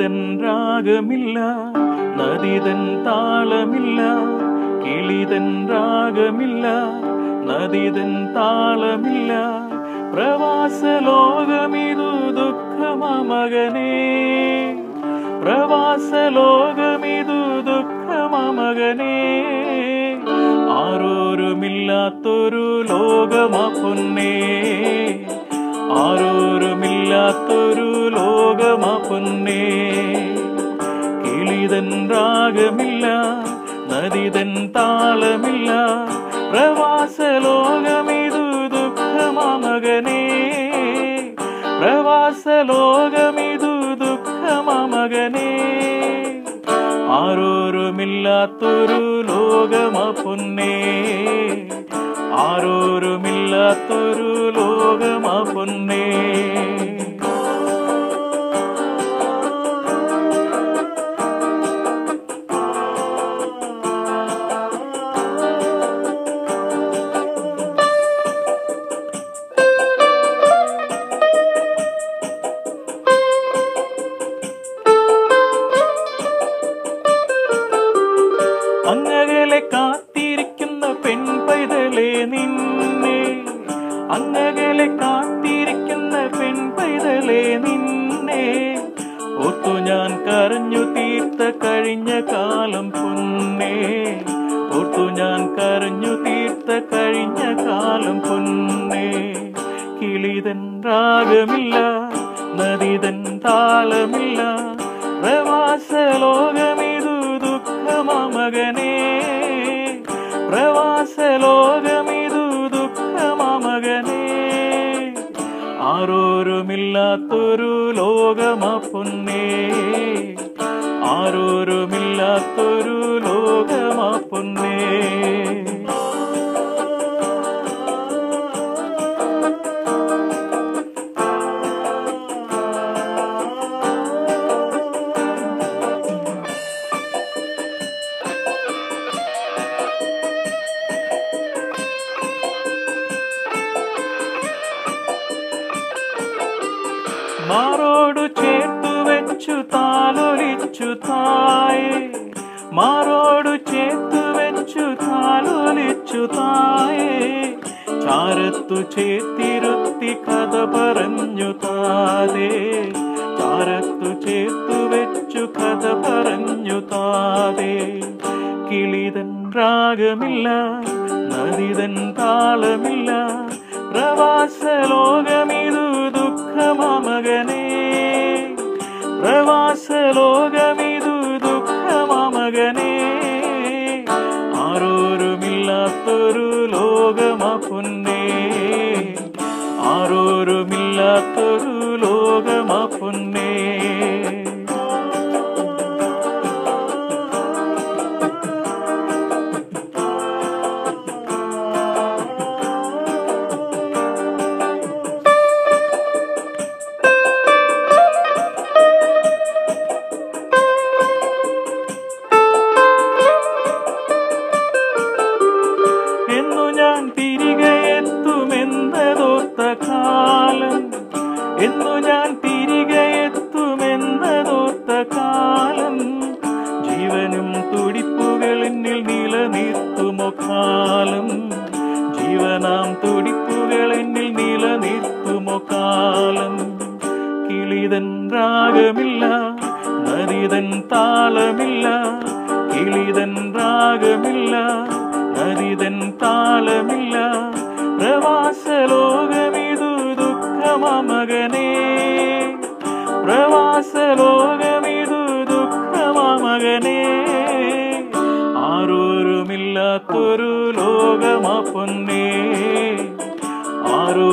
രാഗമില്ല നദിതൻ താളമില്ല കിളിതൻ രാഗമില്ല നദിതൻ താളമില്ല. പ്രവാസ ലോകമിതു ദുഃഖമ മകനേ പ്രവാസ ലോകമിതു ദുഃഖമ മകനേ. ആരോരുമില്ലാത്തൊരു ലോകമാ പൊന്നേ ആരോരുമില്ലാത്തൊരു ലോകമാ പൊന്നേ. ദുഃഖമാ മകനേ പ്രവാസ ലോകമിതു ദുഃഖമാ മകനേ ആരോരുമില്ലാത്തൊരു ലോകമാ പൊന്നേ ആരോരുമില്ലാത്തൊരു കരഞ്ഞു തീർത്ത കഴിഞ്ഞ കാലം പൊന്നേ. ഓർത്തു ഞാൻ കരഞ്ഞു തീർത്ത കഴിഞ്ഞ കാലം പൊന്നേ. കിളിതൻ രാഗമില്ല നദിതൻ താളമില്ല. പ്രവാസ ലോകമിതു ദുഃഖമാ മകനേ. പ്രവാസ ലോകമിതു ദുഃഖമാ മകനേ. ആരോരുമില്ലാത്തൊരു ലോകമാ പൊന്നേ. ആരോരുമില്ലാത്തൊരു തായേ മാറോടു చేతు വെച്ചു താലൊലിച്ചു തായേ. ചാരത്തു ചേത്തിരുത്തി കഥ പറഞ്ഞു താതേ. ചാരത്തു ചേത്തു വെച്ചു കഥ പറഞ്ഞു താതേ. കിളിതൻ രാഗമില്ല നദിതൻ താളമില്ല. പ്രവാസ ലോകമിതു ദുഃഖമാ മകനേ. പ്രവാസ ലോകമിതു ദുഃഖമാ ராகமில்ல நரிதன் தாளமில்ல கிளிதன் ராகமில்ல நரிதன் தாளமில்ல பிரவாச லோகமிது துக்கமா மகனே பிரவாச லோகமிது துக்கமா மகனே ஆரோருமில்லாத்தொரு லோகமா பொன்னே ஆரோ